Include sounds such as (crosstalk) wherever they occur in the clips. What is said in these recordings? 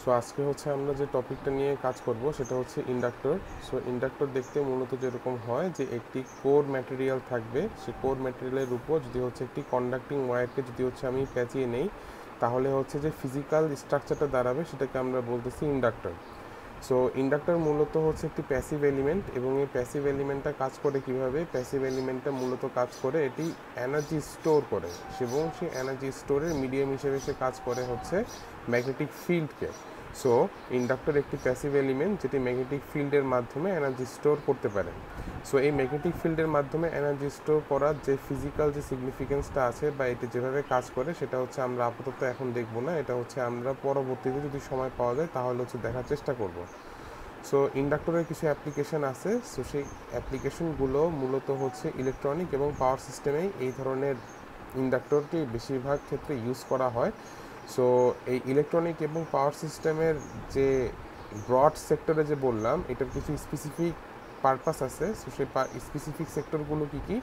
So আজকে হচ্ছে আমরা যে টপিকটা নিয়ে কাজ করব, সেটা হচ্ছে ইন্ডাক্টর। সো ইন্ডাক্টর দেখতে মূলত যেরকম হয় যে একটি কোর ম্যাটেরিয়াল থাকবে, সে কোর ম্যাটেরিয়ালের উপর যদি হচ্ছে একটি কন্ডাক্টিং ওয়ারকে যদি হচ্ছে আমি প্যাঁচিয়ে নেই, তাহলে হচ্ছে যে ফিজিক্যাল স্ট্রাকচারটা দাঁড়াবে, সেটাকে আমরা বলতেছি ইন্ডাক্টর। সো ইন্ডাক্টর মূলত হচ্ছে একটি প্যাসিভ এলিমেন্ট এবং এই প্যাসিভ এলিমেন্টটা কাজ করে কীভাবে? প্যাসিভ এলিমেন্টটা মূলত কাজ করে এটি এনার্জি স্টোর করে এবং সেই এনার্জি স্টোরের মিডিয়াম হিসেবে সে কাজ করে হচ্ছে ম্যাগনেটিক ফিল্ডকে সো ইন্ডাক্টর একটি প্যাসিভ এলিমেন্ট যেটি ম্যাগনেটিক ফিল্ডের মাধ্যমে এনার্জি স্টোর করতে পারে। সো এই ম্যাগনেটিক ফিল্ডের মাধ্যমে এনার্জি স্টোর করার যে ফিজিক্যাল যে সিগনিফিকেন্সটা আছে বা এটি যেভাবে কাজ করে, সেটা হচ্ছে আমরা আপাতত এখন দেখব না। এটা হচ্ছে আমরা পরবর্তীতে যদি সময় পাওয়া যায়, তাহলে হচ্ছে দেখার চেষ্টা করব। সো ইন্ডাক্টরের কিছু অ্যাপ্লিকেশন আছে। সো সেই অ্যাপ্লিকেশনগুলো মূলত হচ্ছে ইলেকট্রনিক এবং পাওয়ার সিস্টেমেই এই ধরনের ইন্ডাক্টরটি বেশিরভাগ ক্ষেত্রে ইউজ করা হয়। সো এই ইলেকট্রনিক এবং পাওয়ার সিস্টেমের যে ব্রড সেক্টরে যে বললাম, এটার কিছু স্পেসিফিক পারপাস আছে। সো সেই স্পেসিফিক সেক্টরগুলো কী কী?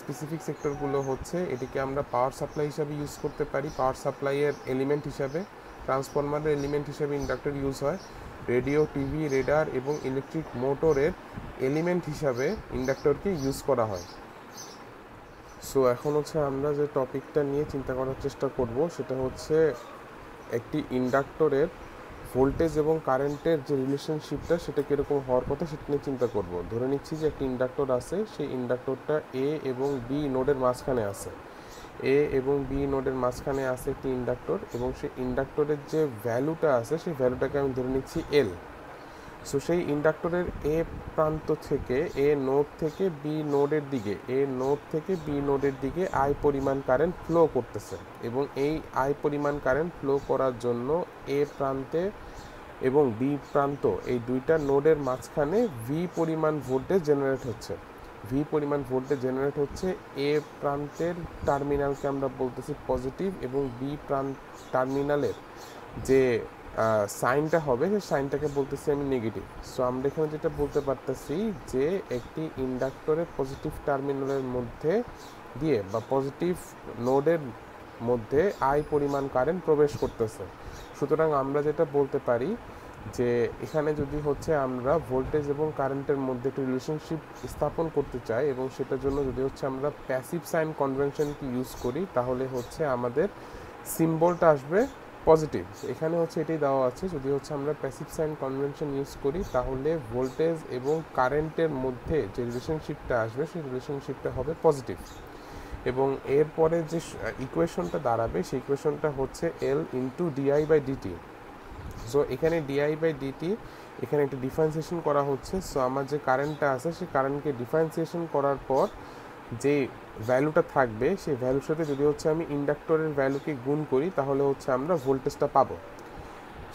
স্পেসিফিক সেক্টরগুলো হচ্ছে এটিকে আমরা পাওয়ার সাপ্লাই হিসাবে ইউজ করতে পারি। পাওয়ার সাপ্লাইয়ের এলিমেন্ট হিসাবে ট্রান্সফরমারের এলিমেন্ট হিসাবে ইন্ডাক্টর ইউজ হয়। রেডিও টিভি রেডার এবং ইলেকট্রিক মোটরের এলিমেন্ট হিসাবে ইন্ডাক্টরকে ইউজ করা হয়। সো এখন হচ্ছে আমরা যে টপিকটা নিয়ে চিন্তা করার চেষ্টা করব, সেটা হচ্ছে একটি ইন্ডাক্টরের ভোল্টেজ এবং কারেন্টের যে রিলেশনশিপটা সেটা কীরকম হওয়ার কথা সেটা নিয়ে চিন্তা করব। ধরে নিচ্ছি যে একটি ইন্ডাক্টর আছে, সেই ইন্ডাক্টরটা এ এবং বি নোডের মাঝখানে আছে। এ এবং বি নোডের মাঝখানে আছে একটি ইন্ডাক্টর এবং সেই ইন্ডাক্টরের যে ভ্যালুটা আছে, সেই ভ্যালুটাকে আমি ধরে নিচ্ছি এল সো সেই ইন্ডাক্টরের এ প্রান্ত থেকে এ নোড থেকে বি নোডের দিকে এ নোড থেকে বি নোডের দিকে আই পরিমাণ কারেন্ট ফ্লো করতেছে এবং এই আই পরিমাণ কারেন্ট ফ্লো করার জন্য এ প্রান্তে এবং বি প্রান্ত, এই দুইটা নোডের মাঝখানে ভি পরিমাণ ভোল্টেজ জেনারেট হচ্ছে। ভি পরিমাণ ভোল্টেজ জেনারেট হচ্ছে এ প্রান্তের টার্মিনালকে আমরা বলতেছি পজিটিভ এবং বি প্রান্ত টার্মিনালের যে সাইনটা হবে, সেই সাইনটাকে বলতেছি আমি নেগেটিভ সো আমরা এখানে যেটা বলতে পারতেছি যে একটি ইন্ডাক্টরের পজিটিভ টার্মিনালের মধ্যে দিয়ে বা পজিটিভ নোডের মধ্যে আই পরিমাণ কারেন্ট প্রবেশ করতেছে। সুতরাং আমরা যেটা বলতে পারি যে এখানে যদি হচ্ছে আমরা ভোল্টেজ এবং কারেন্টের মধ্যে একটি রিলেশনশিপ স্থাপন করতে চাই এবং সেটার জন্য যদি হচ্ছে আমরা প্যাসিভ সাইন কনভেনশনকে ইউজ করি, তাহলে হচ্ছে আমাদের সিম্বলটা আসবে পজিটিভ এখানে হচ্ছে এটাই দেওয়া আছে, যদি হচ্ছে আমরা প্যাসিভ সাইন কনভেনশন ইউজ করি, তাহলে ভোল্টেজ এবং কারেন্টের মধ্যে যে রিলেশনশিপটা আসবে, সেই রিলেশনশিপটা হবে পজিটিভ এবং এরপরে যে ইকুয়েশনটা দাঁড়াবে, সেই ইকুয়েশনটা হচ্ছে L into D I by D T so এখানে D I by D T এখানে একটা ডিফারেন্সিয়েশন করা হচ্ছে। সো আমার যে কারেন্টটা আছে, সেই কারেন্টকে ডিফারেন্সিয়েশন করার পর যে ভ্যালুটা থাকবে, সেই ভ্যালুর সাথে যদি হচ্ছে আমি ইন্ডাক্টরের ভ্যালুকে গুণ করি, তাহলে হচ্ছে আমরা ভোল্টেজটা পাবো।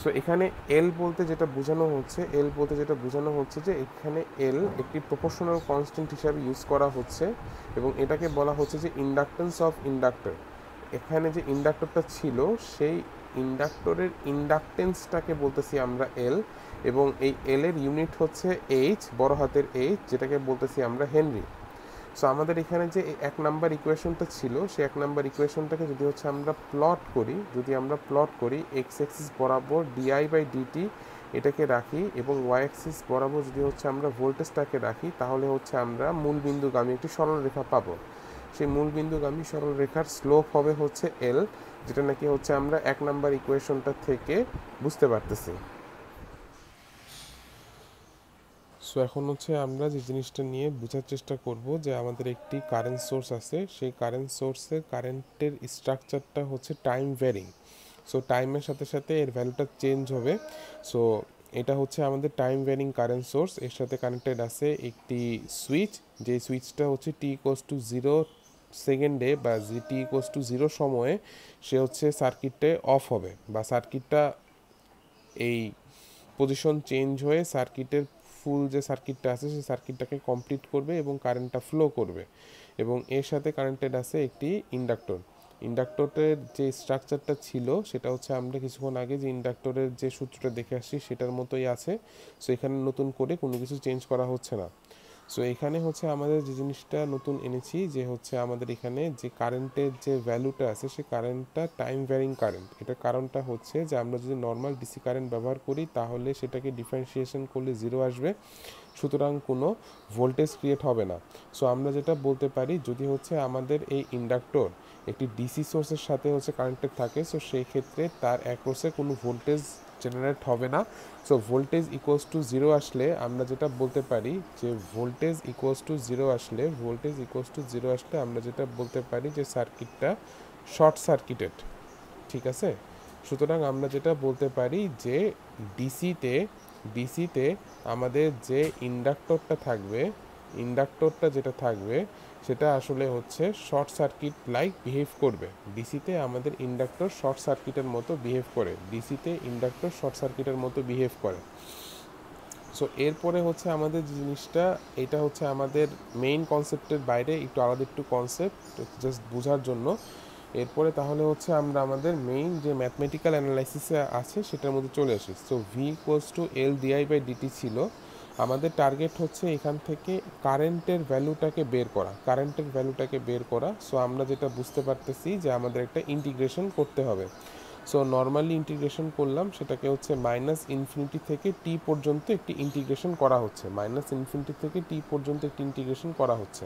সো এখানে এল বলতে যেটা বোঝানো হচ্ছে এল বলতে যেটা বোঝানো হচ্ছে যে এখানে এল একটি প্রপোর্শনাল কনস্ট্যান্ট হিসাবে ইউজ করা হচ্ছে এবং এটাকে বলা হচ্ছে যে ইন্ডাক্টেন্স অফ ইন্ডাক্টর এখানে যে ইন্ডাক্টরটা ছিল, সেই ইন্ডাক্টরের ইন্ডাকটেন্সটাকে বলতেছি আমরা এল এবং এই এল এর ইউনিট হচ্ছে এইচ বড় হাতের এইচ যেটাকে বলতেছি আমরা হেনরি সো আমাদের এখানে যে এক নাম্বার ইকুয়েশনটা ছিল, সেই এক নাম্বার ইকুয়েশনটাকে যদি হচ্ছে আমরা প্লট করি, যদি আমরা প্লট করি এক্স এক্সিস বরাবর D I by D T এটাকে রাখি এবং ওয়াই অ্যাক্সিস বরাবর যদি হচ্ছে আমরা ভোল্টেজটাকে রাখি, তাহলে হচ্ছে আমরা মূল বিন্দুগামী একটি সরল রেখা পাবো। সেই মূল বিন্দুগামী সরল রেখার স্লোপ হবে হচ্ছে এল যেটা নাকি হচ্ছে আমরা এক নাম্বার ইকুয়েশনটা থেকে বুঝতে পারতেছি। সো এখন হচ্ছে আমরা যে জিনিসটা নিয়ে বোঝার চেষ্টা করব যে আমাদের একটি কারেন্ট সোর্স আছে। সেই কারেন্ট সোর্সের কারেন্টের স্ট্রাকচারটা হচ্ছে টাইম ভ্যারিং সো টাইমের সাথে সাথে এর ভ্যালুটা চেঞ্জ হবে। সো এটা হচ্ছে আমাদের টাইম ভ্যারিং কারেন্ট সোর্স এর সাথে কানেক্টেড আছে একটি সুইচ যে সুইচটা হচ্ছে টি ইকোয়াস টু জিরো সেকেন্ডে বা G T equals to zero সময়ে সে হচ্ছে সার্কিটে অফ হবে। বা সার্কিটটা এই পজিশন চেঞ্জ হয়ে সার্কিটের ফুল যে সার্কিটটা আছে, সেই সার্কিটটাকে কমপ্লিট করবে এবং কারেন্টটা ফ্লো করবে। এবং এর সাথে কানেক্টেড আছে একটি ইন্ডাক্টর ইন্ডাক্টরের যে স্ট্রাকচারটা ছিল, সেটা হচ্ছে আমরা কিছুক্ষণ আগে যে ইন্ডাক্টরের যে সূত্রটা দেখে আসছি, সেটার মতোই আছে। সো এখানে নতুন করে কোনো কিছু চেঞ্জ করা হচ্ছে না। সো এখানে হচ্ছে আমাদের যে জিনিসটা নতুন এনেছি, যে হচ্ছে আমাদের এখানে যে কারেন্টের যে ভ্যালুটা আছে, সে কারেন্টটা টাইম ভ্যারিং কারেন্ট এটার কারণটা হচ্ছে যে আমরা যদি নর্মাল ডিসি কারেন্ট ব্যবহার করি, তাহলে সেটাকে ডিফারেন্সিয়েশন করলে জিরো আসবে। সুতরাং কোনো ভোল্টেজ ক্রিয়েট হবে না। সো আমরা যেটা বলতে পারি, যদি হচ্ছে আমাদের এই ইন্ডাক্টর একটি ডিসি সোর্সের সাথে হচ্ছে কানেক্টেড থাকে সো সেই ক্ষেত্রে তার অ্যাক্রোসে কোনো ভোল্টেজ জেনারেট হবে না। So voltage equals to zero আসলে আমরা যেটা বলতে পারি যে ভোল্টেজ ইকুয়ালস টু জিরো আসলে ভোল্টেজ ইকুয়ালস টু জিরো আসলে আমরা যেটা বলতে পারি যে সার্কিটটা শর্ট সার্কিটেড ঠিক আছে? সুতরাং আমরা যেটা বলতে পারি যে ডিসিতে ডিসিতে আমাদের যে ইন্ডাক্টরটা থাকবে ইন্ডাক্টরটা যেটা থাকবে, সেটা আসলে হচ্ছে শর্ট সার্কিট লাইক বিহেভ করবে। ডিসিতে আমাদের ইন্ডাক্টর শর্ট সার্কিটের মতো বিহেভ করে। ডিসিতে ইন্ডাক্টর শর্ট সার্কিটের মতো বিহেভ করে। সো এরপরে হচ্ছে আমাদের জিনিসটা, এটা হচ্ছে আমাদের মেইন কনসেপ্টের বাইরে, একটু আলাদা একটু কনসেপ্ট জাস্ট বোঝার জন্য। এরপরে তাহলে হচ্ছে আমরা আমাদের মেইন যে ম্যাথমেটিক্যাল অ্যানালাইসিসে আছে, সেটার মধ্যে চলে আসি। So V equals to L D I by D T ছিল। আমাদের টার্গেট হচ্ছে এখান থেকে কারেন্টের ভ্যালুটাকে বের করা। কারেন্টের ভ্যালুটাকে বের করা। সো আমরা যেটা বুঝতে পারতেছি যে আমাদের একটা ইন্টিগ্রেশন করতে হবে। সো নর্মালি ইন্টিগ্রেশন করলাম, সেটাকে হচ্ছে মাইনাস ইনফিনিটি থেকে টি পর্যন্ত একটি ইন্টিগ্রেশন করা হচ্ছে। মাইনাস ইনফিনিটি থেকে টি পর্যন্ত একটি ইন্টিগ্রেশন করা হচ্ছে।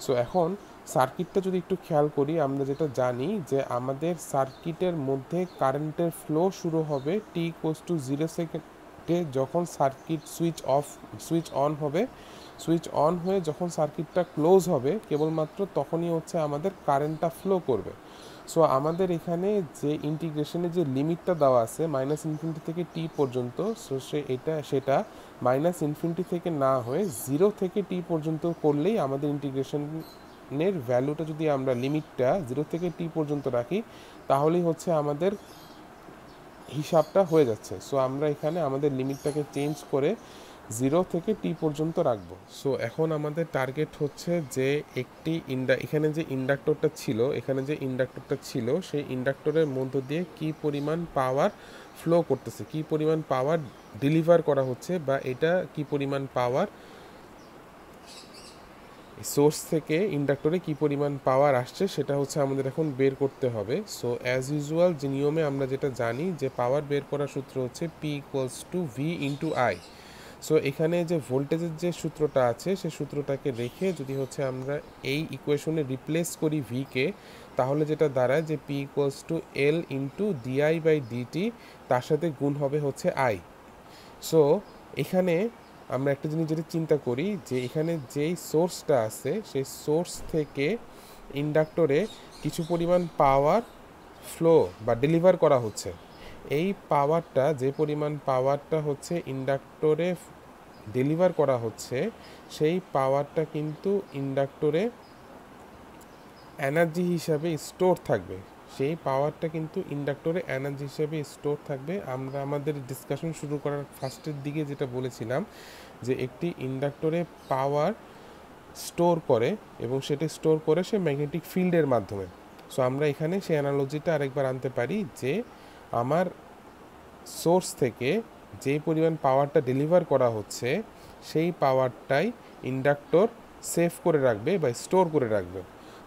সো এখন সার্কিটটা যদি একটু খেয়াল করি, আমরা যেটা জানি যে আমাদের সার্কিটের মধ্যে কারেন্টের ফ্লো শুরু হবে টি ইকোয়াস টু জিরো সেকেন্ডে যখন circuit switch off, switch on হবে, সুইচ অন হয়ে যখন সার্কিটটা ক্লোজ হবে, কেবলমাত্র তখনই হচ্ছে আমাদের কারেন্টটা ফ্লো করবে। সো আমাদের এখানে যে ইন্টিগ্রেশনে যে লিমিটটা দেওয়া আছে মাইনাস ইনফিনিটি থেকে টি পর্যন্ত সো সে এটা, সেটা মাইনাস ইনফিনিটি থেকে না হয়ে জিরো থেকে টি পর্যন্ত করলেই আমাদের ইন্টিগ্রেশনের ভ্যালুটা যদি আমরা লিমিটটা জিরো থেকে টি পর্যন্ত রাখি, তাহলেই হচ্ছে আমাদের হিসাবটা হয়ে যাচ্ছে। সো আমরা এখানে আমাদের লিমিটটাকে চেঞ্জ করে জিরো থেকে টি পর্যন্ত রাখব। সো এখন আমাদের টার্গেট হচ্ছে যে একটি ইন্ডা এখানে যে ইন্ডাক্টরটা ছিল, এখানে যে ইন্ডাক্টরটা ছিল, সেই ইন্ডাক্টরের মধ্য দিয়ে কি পরিমাণ পাওয়ার ফ্লো করতেছে, কি পরিমাণ পাওয়ার ডেলিভার করা হচ্ছে বা এটা কি পরিমাণ পাওয়ার সোর্স থেকে ইন্ডাক্টরে কি পরিমাণ পাওয়ার আসছে সেটা হচ্ছে আমাদের এখন বের করতে হবে। সো অ্যাজ ইউজুয়াল যে নিয়মে আমরা যেটা জানি যে পাওয়ার বের করার সূত্র হচ্ছে P equals to V into I so এখানে যে ভোল্টেজের যে সূত্রটা আছে সেই সূত্রটাকে রেখে যদি হচ্ছে আমরা এই ইকুয়েশনে রিপ্লেস করি ভিকে তাহলে যেটা দাঁড়ায় যে P equals to L into D I by D T তার সাথে গুণ হবে হচ্ছে আই সো এখানে আমরা একটা জিনিস যদি চিন্তা করি যে এখানে যেই সোর্সটা আছে, সেই সোর্স থেকে ইন্ডাক্টরে কিছু পরিমাণ পাওয়ার ফ্লো বা ডেলিভার করা হচ্ছে। এই পাওয়ারটা, যে পরিমাণ পাওয়ারটা হচ্ছে ইন্ডাক্টরে ডেলিভার করা হচ্ছে, সেই পাওয়ারটা কিন্তু ইন্ডাক্টরে এনার্জি হিসাবে স্টোর থাকবে। সেই পাওয়ারটা কিন্তু ইন্ডাক্টরে এনার্জি হিসেবে স্টোর থাকবে। আমরা আমাদের ডিসকাশন শুরু করার ফার্স্টের দিকে যেটা বলেছিলাম, যে একটি ইন্ডাক্টরে পাওয়ার স্টোর করে এবং সেটা স্টোর করে সে ম্যাগনেটিক ফিল্ডের মাধ্যমে। সো আমরা এখানে সেই অ্যানালজিটা আরেকবার আনতে পারি যে আমার সোর্স থেকে যে পরিমাণ পাওয়ারটা ডেলিভার করা হচ্ছে, সেই পাওয়ারটাই ইন্ডাক্টর সেভ করে রাখবে বা স্টোর করে রাখবে।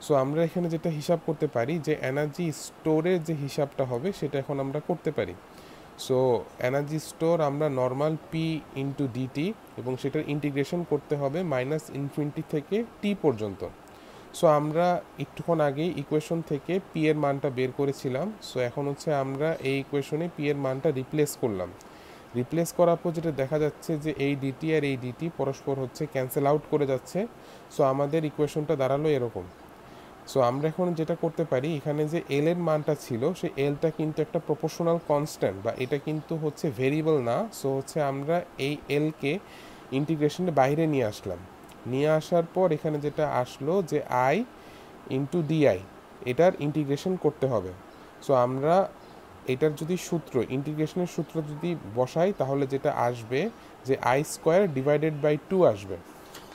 সো আমরা এখানে যেটা হিসাব করতে পারি যে এনার্জি স্টোরের যে হিসাবটা হবে, সেটা এখন আমরা করতে পারি। সো এনার্জি স্টোর আমরা normal P into D T এবং সেটার ইন্টিগ্রেশন করতে হবে মাইনাস ইনফিনিটি থেকে টি পর্যন্ত। সো আমরা একটুক্ষণ আগেই ইকুয়েশন থেকে পি এর মানটা বের করেছিলাম। সো এখন হচ্ছে আমরা এই ইকুয়েশনে পি এর মানটা রিপ্লেস করলাম। রিপ্লেস করার পর যেটা দেখা যাচ্ছে যে এই ডিটি আর এই ডিটি পরস্পর হচ্ছে ক্যান্সেল আউট করে যাচ্ছে। সো আমাদের ইকুয়েশনটা দাঁড়াল এরকম। সো আমরা এখন যেটা করতে পারি, এখানে যে এল এর মানটা ছিল, সেই এলটা কিন্তু একটা প্রপোর্শনাল কনস্ট্যান্ট বা এটা কিন্তু হচ্ছে ভেরিয়েবল না। সো হচ্ছে আমরা এই এলকে ইন্টিগ্রেশনের বাইরে নিয়ে আসলাম। নিয়ে আসার পর এখানে যেটা আসলো যে আই ইন্টু ডিআই এটার ইন্টিগ্রেশন করতে হবে। সো আমরা এটার যদি সূত্র ইন্টিগ্রেশনের সূত্র যদি বসাই, তাহলে যেটা আসবে যে I square divided by two আসবে।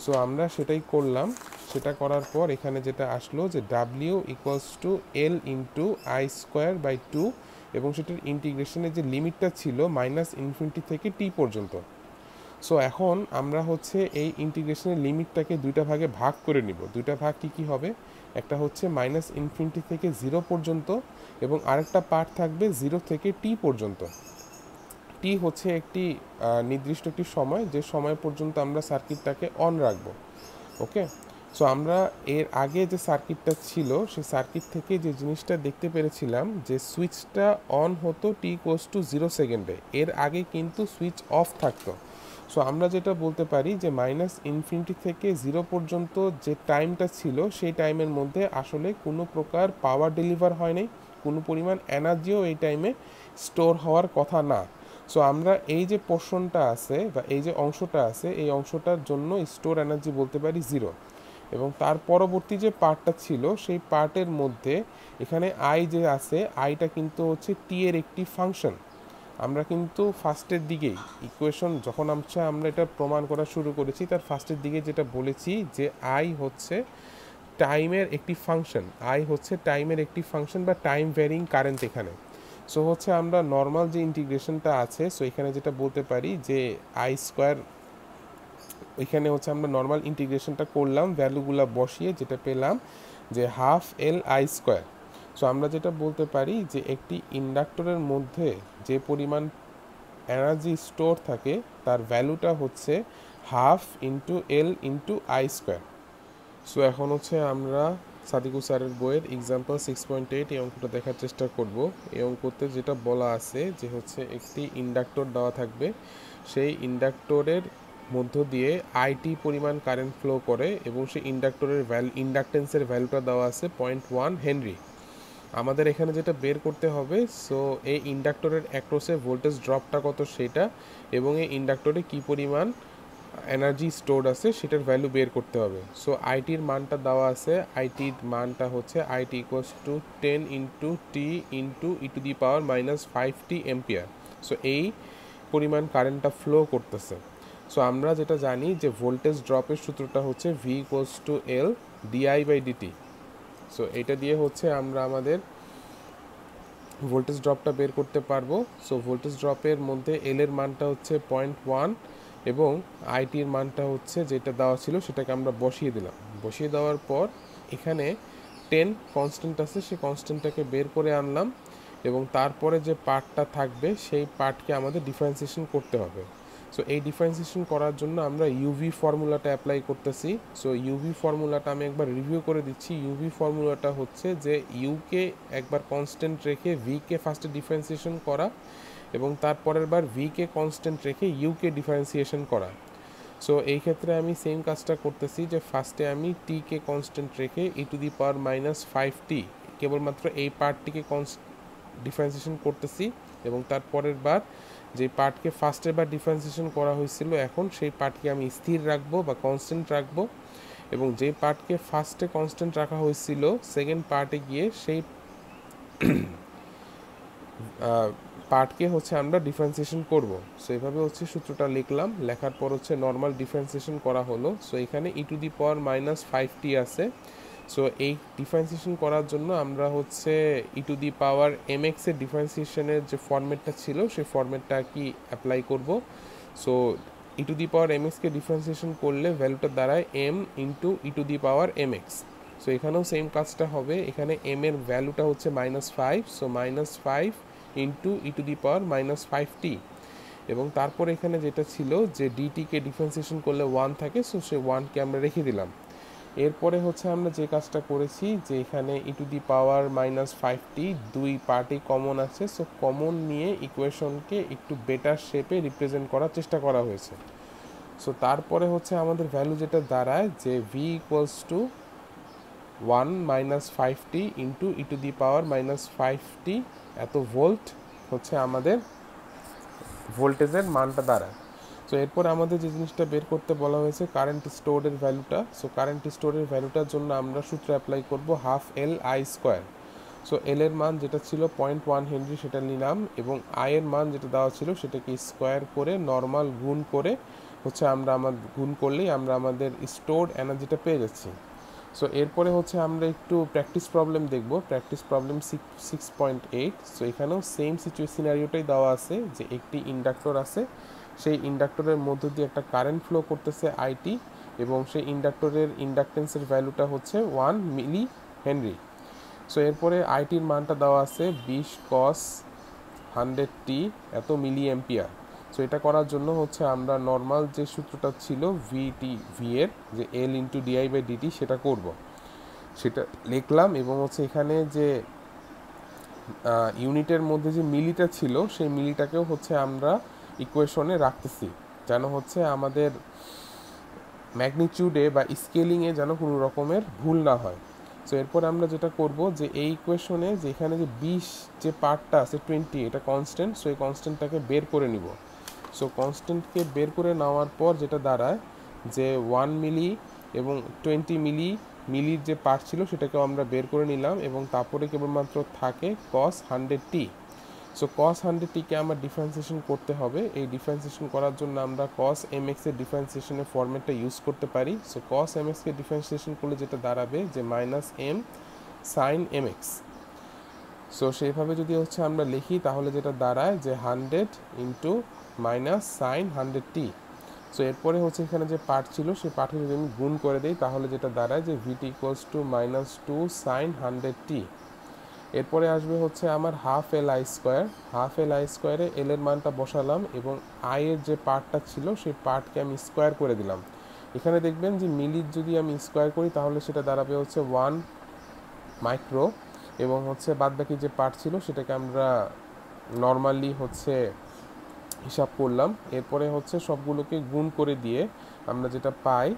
সো আমরা সেটাই করলাম। সেটা করার পর এখানে যেটা আসলো যে W equals to L into I square by two এবং সেটার ইন্টিগ্রেশনের যে লিমিটটা ছিল মাইনাস ইনফিনিটি থেকে টি পর্যন্ত। সো এখন আমরা হচ্ছে এই ইন্টিগ্রেশনের লিমিটটাকে দুইটা ভাগে ভাগ করে নিব। দুইটা ভাগ কি কি হবে? একটা হচ্ছে মাইনাস ইনফিনিটি থেকে জিরো পর্যন্ত এবং আরেকটা পার্ট থাকবে জিরো থেকে টি পর্যন্ত। টি হচ্ছে একটি নির্দিষ্ট একটি সময়, যে সময় পর্যন্ত আমরা সার্কিটটাকে অন রাখব ওকে সো আমরা এর আগে যে সার্কিটটা ছিল, সেই সার্কিট থেকে যে জিনিসটা দেখতে পেরেছিলাম, যে সুইচটা অন হতো টি কোস টু জিরো সেকেন্ডে এর আগে কিন্তু সুইচ অফ থাকতো। সো আমরা যেটা বলতে পারি যে মাইনাস ইনফিনিটি থেকে জিরো পর্যন্ত যে টাইমটা ছিল, সেই টাইমের মধ্যে আসলে কোনো প্রকার পাওয়ার ডেলিভার হয়নি। কোনো পরিমাণ এনার্জিও এই টাইমে স্টোর হওয়ার কথা না। সো আমরা এই যে পোর্শনটা আছে বা এই যে অংশটা আছে, এই অংশটার জন্য স্টোর এনার্জি বলতে পারি জিরো এবং তার পরবর্তী যে পার্টটা ছিল, সেই পার্টের মধ্যে এখানে আই যে আছে আইটা কিন্তু হচ্ছে টি এর একটি ফাংশন আমরা কিন্তু ফার্স্টের দিকেই ইকুয়েশন যখন আমরা আমরা এটা প্রমাণ করা শুরু করেছি, তার ফার্স্টের দিকে যেটা বলেছি যে আই হচ্ছে টাইমের একটি ফাংশন আই হচ্ছে টাইমের একটি ফাংশন বা টাইম ভ্যারিং কারেন্ট এখানে। সো হচ্ছে আমরা নর্মাল যে ইন্টিগ্রেশনটা আছে সো এখানে যেটা বলতে পারি যে আই স্কোয়ার ওইখানে হচ্ছে আমরা নর্মাল ইন্টিগ্রেশনটা করলাম ভ্যালুগুলো বসিয়ে যেটা পেলাম যে half L I square so আমরা যেটা বলতে পারি যে একটি ইন্ডাক্টরের মধ্যে যে পরিমাণ এনার্জি স্টোর থাকে, তার ভ্যালুটা হচ্ছে half into L into I square so এখন হচ্ছে আমরা সাদিকু স্যারের বইয়ের এক্সাম্পল সিক্স পয়েন্ট এইট এই অঙ্কটা দেখার চেষ্টা করব। এই অঙ্কতে যেটা বলা আছে যে হচ্ছে একটি ইন্ডাক্টর দেওয়া থাকবে। সেই ইন্ডাক্টরের মধ্য দিয়ে আইটি পরিমাণ কারেন্ট ফ্লো করে এবং সেই ইন্ডাক্টরের ভ্যাল ইন্ডাক্টেন্সের ভ্যালুটা দেওয়া আছে পয়েন্ট ওয়ান হেনরি আমাদের এখানে যেটা বের করতে হবে সো এই ইন্ডাক্টরের অ্যাক্রোসে ভোল্টেজ ড্রপটা কত সেটা এবং এই ইন্ডাক্টরে কী পরিমাণ এনার্জি স্টোর আছে, সেটার ভ্যালু বের করতে হবে। সো আইটির মানটা দেওয়া আছে আইটির মানটা হচ্ছে I T equals to ten into T into e to the power minus five T ampere so এই পরিমাণ কারেন্টটা ফ্লো করতেছে। সো আমরা যেটা জানি যে ভোল্টেজ ড্রপের সূত্রটা হচ্ছে V equals to L D I by D T so এটা দিয়ে হচ্ছে আমরা আমাদের ভোল্টেজ ড্রপটা বের করতে পারব। সো ভোল্টেজ ড্রপের মধ্যে এল এর মানটা হচ্ছে পয়েন্ট ওয়ান এবং আইটির মানটা হচ্ছে যেটা দেওয়া ছিল সেটাকে আমরা বসিয়ে দিলাম। বসিয়ে দেওয়ার পর এখানে টেন কনস্ট্যান্ট আছে, সেই কনস্ট্যান্টটাকে বের করে আনলাম এবং তারপরে যে পার্টটা থাকবে, সেই পার্টকে আমাদের ডিফারেন্সিয়েশন করতে হবে। সো এই ডিফারেন্সিয়েশন করার জন্য আমরা ইউভি ফর্মুলাটা অ্যাপ্লাই করতেছি। সো ইউভি ফর্মুলাটা আমি একবার রিভিউ করে দিচ্ছি। ইউভি ফর্মুলাটা হচ্ছে যে ইউকে একবার কনস্ট্যান্ট রেখে ভিকে ফার্স্টে ডিফারেন্সিয়েশন করা এবং তারপরের বার ভিকে কনস্ট্যান্ট রেখে ইউকে ডিফারেন্সিয়েশন করা। সো এই ক্ষেত্রে আমি সেম কাজটা করতেছি যে ফার্স্টে আমি টিকে কনস্ট্যান্ট রেখে e to the power minus five T কেবলমাত্র এই পার্টটিকে কনস্ট ডিফারেন্সিয়েশন করতেছি এবং তারপরের বার যে পার্টকে ফার্স্টের বার ডিফারেন্সিয়েশন করা হয়েছিল, এখন সেই পার্টকে আমি স্থির রাখব বা কনস্ট্যান্ট রাখব এবং যে পার্টকে ফার্স্টে কনস্ট্যান্ট রাখা হয়েছিল সেকেন্ড পার্টে গিয়ে সেই (clears throat) পার্টকে হচ্ছে আমরা ডিফারেন্সিয়েশন করব। সো এইভাবে হচ্ছে সূত্রটা লিখলাম, লেখার পর হচ্ছে নর্মাল ডিফারেন্সিয়েশন করা হলো। সো এখানে e to the power minus five T আছে। সো এই ডিফারেন্সিয়েশন করার জন্য আমরা হচ্ছে ই টু দি পাওয়ার এম এক্সের ডিফারেন্সিয়েশনের যে ফর্মেটটা ছিল, সেই ফর্মেটটা কি অ্যাপ্লাই করব? So e to the power M এক্সকে ডিফারেন্সিয়েশন করলে ভ্যালুটা দাঁড়ায় M into e to the power M X so এখানেও সেম কাজটা হবে। এখানে এম এর ভ্যালুটা হচ্ছে minus five so minus five into e to the power minus five T এবং তারপর এখানে যেটা ছিল যে ডিটিকে ডিফারেন্সিয়েশন করলে ওয়ান থাকে সো সে ওয়ানকে আমরা রেখে দিলাম। এরপরে হচ্ছে আমরা যে কাজটা করেছি, যে এখানে ই to the power minus five T দুই পার্টি কমন আছে সো কমন নিয়ে ইকুয়েশনকে একটু বেটার শেপে রিপ্রেজেন্ট করার চেষ্টা করা হয়েছে। সো তারপরে হচ্ছে আমাদের ভ্যালু যেটা দাঁড়ায়, যে V equals to one minus five T into e to the power minus five T এত ভোল্ট হচ্ছে আমাদের ভোল্টেজের মানটা দাঁড়ায়। সো এরপর আমাদের যে জিনিসটা বের করতে বলা হয়েছে কারেন্ট স্টোরের ভ্যালুটা সো কারেন্ট স্টোরের ভ্যালুটার জন্য আমরা সূত্র অ্যাপ্লাই করব half L I square so L এর মান যেটা ছিল পয়েন্ট ওয়ান হেনরি সেটা নিলাম এবং আই এর মান যেটা দেওয়া ছিল, সেটাকে স্কোয়ার করে নর্মাল গুণ করে হচ্ছে আমরা আমার গুণ করলেই আমরা আমাদের স্টোর এনার্জিটা পেয়ে যাচ্ছি। সো এরপরে হচ্ছে আমরা একটু প্র্যাকটিস প্রবলেম দেখব। Practice problem six point eight so এখানেও সেম সিচুয়েশনারিওটাই দেওয়া আছে যে একটি ইন্ডাক্টর আছে। সেই ইন্ডাক্টরের মধ্য দিয়ে একটা কারেন্ট ফ্লো করতেছে আইটি এবং সেই ইন্ডাক্টরের ইন্ডাকটেন্সের ভ্যালুটা হচ্ছে ওয়ান মিলি হেনরি। সো এরপরে আইটির মানটা দেওয়া আছে বিশ কস হান্ড্রেড টি এত মিলি এম্পিয়ার সো এটা করার জন্য হচ্ছে আমরা নর্মাল যে সূত্রটা ছিল ভিটি ভি এর, যে L into D I by D T সেটা করব। সেটা লিখলাম এবং হচ্ছে এখানে যে ইউনিটের মধ্যে যে মিলিটা ছিল, সেই মিলিটাকেও হচ্ছে আমরা ইকুয়েশনে রাখতেছি। যেন হচ্ছে আমাদের ম্যাগনিচিউডে বা স্কেলিংয়ে যেন কোনো রকমের ভুল না হয়। সো এরপর আমরা যেটা করব যে এই ইকুয়েশনে যে এখানে যে বিশ যে পার্টটা আছে টোয়েন্টি এটা কনস্ট্যান্ট সো এই কনস্ট্যান্টটাকে বের করে নিব। সো কনস্ট্যান্টকে বের করে নেওয়ার পর যেটা দাঁড়ায় যে ওয়ান মিলি এবং টোয়েন্টি মিলি মিলির যে পার্ট ছিল সেটাকেও আমরা বের করে নিলাম এবং তারপরে কেবলমাত্র থাকে cos hundred T so cos hundred টিকে আমার ডিফারেন্সিয়েশন করতে হবে। এই ডিফারেন্সিয়েশন করার জন্য আমরা কস এম এক্সের ডিফারেন্সিয়েশনের ফর্মেটটা ইউজ করতে পারি। সো কস এম এক্সকে ডিফারেন্সিয়েশন করলে যেটা দাঁড়াবে যে minus M sine M X so সেইভাবে যদি হচ্ছে আমরা লিখি, তাহলে যেটা দাঁড়ায় যে hundred into minus sine hundred T so এরপরে হচ্ছে এখানে যে পার্ট ছিল, সেই পার্টকে যদি আমি গুণ করে দিই, তাহলে যেটা দাঁড়ায় যে V T equals to minus two sine hundred T এরপরে আসবে হচ্ছে আমার half L I square half L I স্কোয়ারে এল এর মানটা বসালাম এবং আই এর যে পার্টটা ছিল সেই পার্টকে আমি স্কোয়ার করে দিলাম। এখানে দেখবেন যে মিলির যদি আমি স্কোয়ার করি তাহলে সেটা দাঁড়াবে হচ্ছে ওয়ান মাইক্রো এবং হচ্ছে বাদবাকি যে পার্ট ছিল সেটাকে আমরা নর্মালি হচ্ছে হিসাব করলাম। এরপরে হচ্ছে সবগুলোকে গুণ করে দিয়ে আমরা যেটা পাই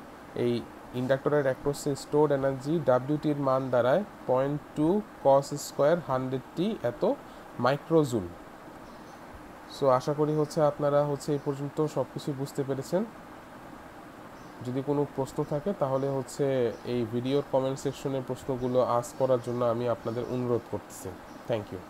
এই ইন্ডাক্টরের অ্যাক্রোসে স্টোর্ড এনার্জি ডাব্লিউটির মান দাঁড়ায় point two cos square hundred T এত মাইক্রোজুল সো আশা করি হচ্ছে আপনারা হচ্ছে এই পর্যন্ত সব কিছুই বুঝতে পেরেছেন। যদি কোনো প্রশ্ন থাকে, তাহলে হচ্ছে এই ভিডিওর কমেন্ট সেকশনে প্রশ্নগুলো আস করার জন্য আমি আপনাদের অনুরোধ করতেছি। Thank you